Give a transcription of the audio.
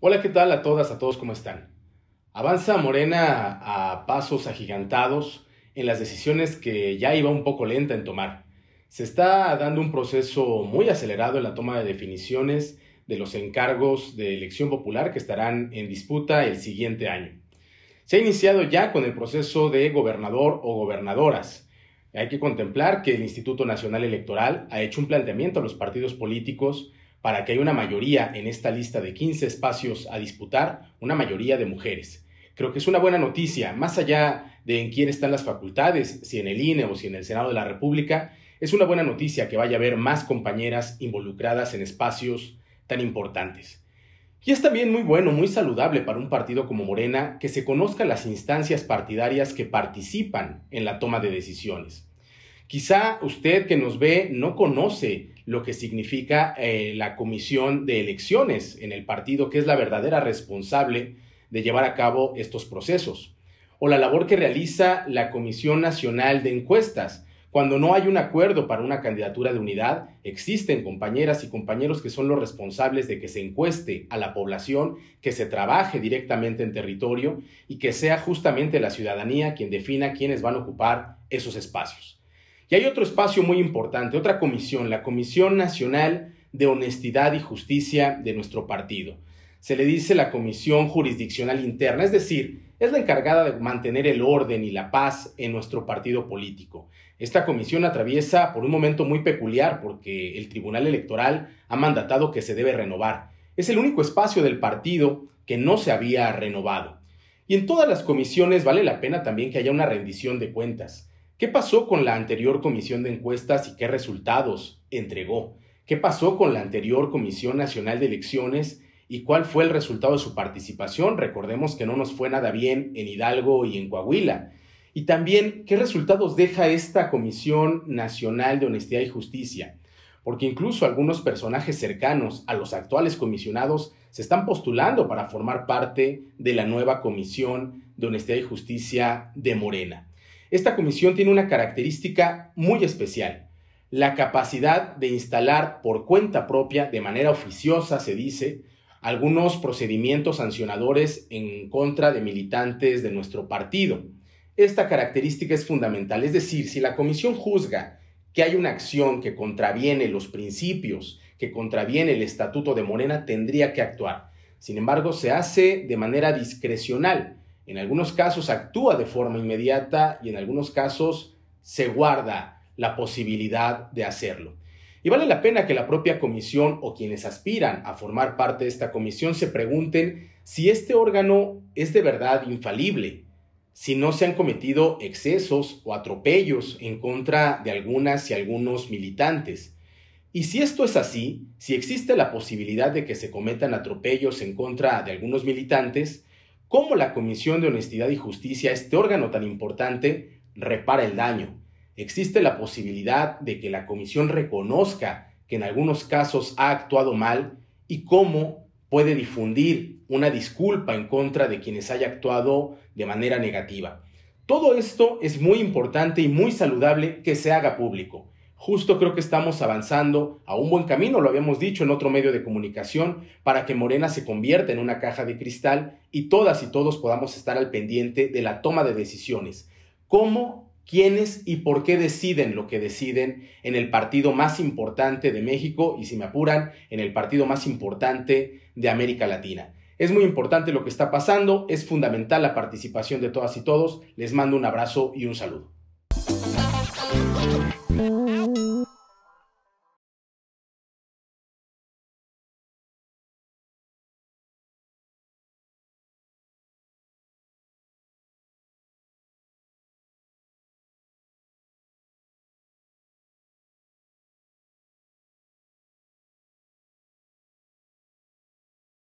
Hola, ¿qué tal a todas, a todos, ¿cómo están? Avanza Morena a pasos agigantados en las decisiones que ya iba un poco lenta en tomar. Se está dando un proceso muy acelerado en la toma de definiciones de los encargos de elección popular que estarán en disputa el siguiente año. Se ha iniciado ya con el proceso de gobernador o gobernadoras. Hay que contemplar que el Instituto Nacional Electoral ha hecho un planteamiento a los partidos políticos para que haya una mayoría en esta lista de 15 espacios a disputar, una mayoría de mujeres. Creo que es una buena noticia, más allá de en quién están las facultades, si en el INE o si en el Senado de la República, es una buena noticia que vaya a haber más compañeras involucradas en espacios tan importantes. Y es también muy bueno, muy saludable para un partido como Morena que se conozcan las instancias partidarias que participan en la toma de decisiones. Quizá usted que nos ve no conoce lo que significa eh, la comisión de elecciones en el partido, que es la verdadera responsable de llevar a cabo estos procesos, o la labor que realiza la Comisión Nacional de Encuestas, cuando no hay un acuerdo para una candidatura de unidad, existen compañeras y compañeros que son los responsables de que se encueste a la población, que se trabaje directamente en territorio y que sea justamente la ciudadanía quien defina quiénes van a ocupar esos espacios. Y hay otro espacio muy importante, otra comisión, la Comisión Nacional de Honestidad y Justicia de nuestro partido. Se le dice la Comisión Jurisdiccional Interna, es decir, es la encargada de mantener el orden y la paz en nuestro partido político. Esta comisión atraviesa por un momento muy peculiar porque el Tribunal Electoral ha mandatado que se debe renovar. Es el único espacio del partido que no se había renovado. Y en todas las comisiones vale la pena también que haya una rendición de cuentas. ¿Qué pasó con la anterior comisión de encuestas y qué resultados entregó? ¿Qué pasó con la anterior Comisión Nacional de Elecciones y cuál fue el resultado de su participación? Recordemos que no nos fue nada bien en Hidalgo y en Coahuila. Y también, ¿qué resultados deja esta Comisión Nacional de Honestidad y Justicia? Porque incluso algunos personajes cercanos a los actuales comisionados se están postulando para formar parte de la nueva Comisión de Honestidad y Justicia de Morena. Esta comisión tiene una característica muy especial, la capacidad de instalar por cuenta propia, de manera oficiosa, se dice, algunos procedimientos sancionadores en contra de militantes de nuestro partido. Esta característica es fundamental, es decir, si la comisión juzga que hay una acción que contraviene los principios, que contraviene el estatuto de Morena, tendría que actuar. Sin embargo, se hace de manera discrecional. En algunos casos actúa de forma inmediata y en algunos casos se guarda la posibilidad de hacerlo. Y vale la pena que la propia comisión o quienes aspiran a formar parte de esta comisión se pregunten si este órgano es de verdad infalible, si no se han cometido excesos o atropellos en contra de algunas y algunos militantes. Y si esto es así, si existe la posibilidad de que se cometan atropellos en contra de algunos militantes, ¿cómo la Comisión de Honestidad y Justicia, este órgano tan importante, repara el daño? Existe la posibilidad de que la Comisión reconozca que en algunos casos ha actuado mal y cómo puede difundir una disculpa en contra de quienes haya actuado de manera negativa. Todo esto es muy importante y muy saludable que se haga público. Justo creo que estamos avanzando a un buen camino, lo habíamos dicho en otro medio de comunicación, para que Morena se convierta en una caja de cristal y todas y todos podamos estar al pendiente de la toma de decisiones. ¿Cómo quiénes y por qué deciden lo que deciden en el partido más importante de México y, si me apuran, en el partido más importante de América Latina. Es muy importante lo que está pasando, es fundamental la participación de todas y todos. Les mando un abrazo y un saludo.